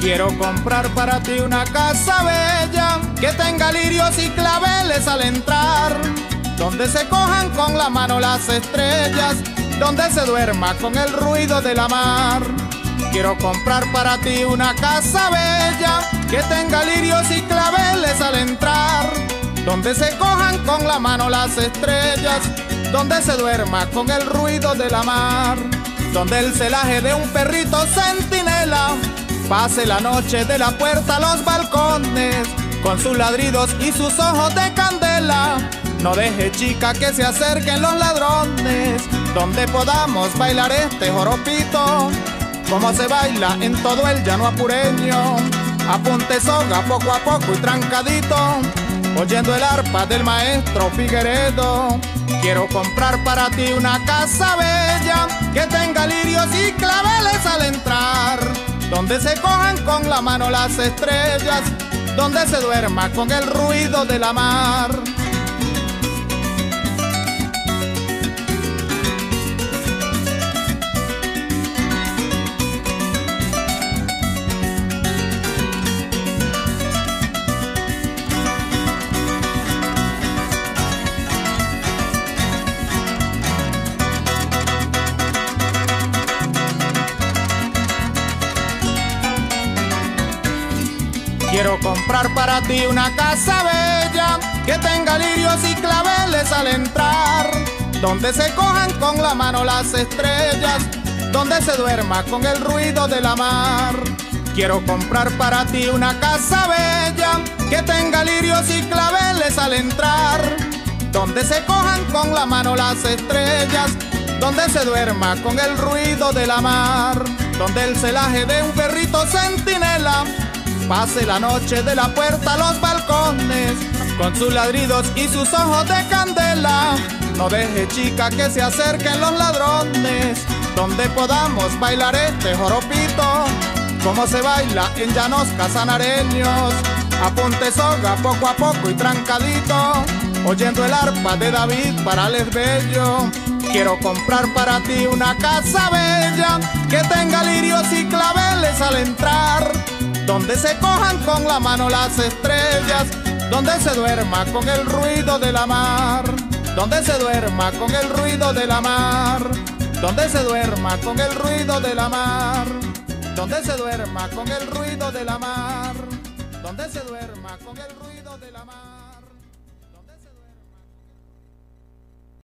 Quiero comprar para ti una casa bella que tenga lirios y claveles al entrar, donde se cojan con la mano las estrellas, donde se duerma con el ruido de la mar. Quiero comprar para ti una casa bella que tenga lirios y claveles al entrar, donde se cojan con la mano las estrellas, donde se duerma con el ruido de la mar, donde el celaje de un perrito centinela pase la noche de la puerta a los balcones, con sus ladridos y sus ojos de candela. No deje chica que se acerquen los ladrones, donde podamos bailar este joropito, como se baila en todo el llano apureño. Apunte soga poco a poco y trancadito, oyendo el arpa del maestro Figueredo. Quiero comprar para ti una casa bella que tenga donde se cojan con la mano las estrellas, donde se duerma con el ruido de la mar. Quiero comprar para ti una casa bella que tenga lirios y claveles al entrar, donde se cojan con la mano las estrellas, donde se duerma con el ruido de la mar. Quiero comprar para ti una casa bella que tenga lirios y claveles al entrar, donde se cojan con la mano las estrellas, donde se duerma con el ruido de la mar, donde el celaje de un perrito centinela Pase la noche de la puerta a los balcones, con sus ladridos y sus ojos de candela. No deje chica que se acerquen los ladrones, donde podamos bailar este joropito, como se baila en llanos casanareños. Apunte soga poco a poco y trancadito, oyendo el arpa de David para el bello. Quiero comprar para ti una casa bella que tenga lirios y claveles al entrar donde se cojan con la mano las estrellas, donde se duerma con el ruido de la mar, donde se duerma con el ruido de la mar, donde se duerma con el ruido de la mar, donde se duerma con el ruido de la mar, donde se duerma con el ruido de la mar.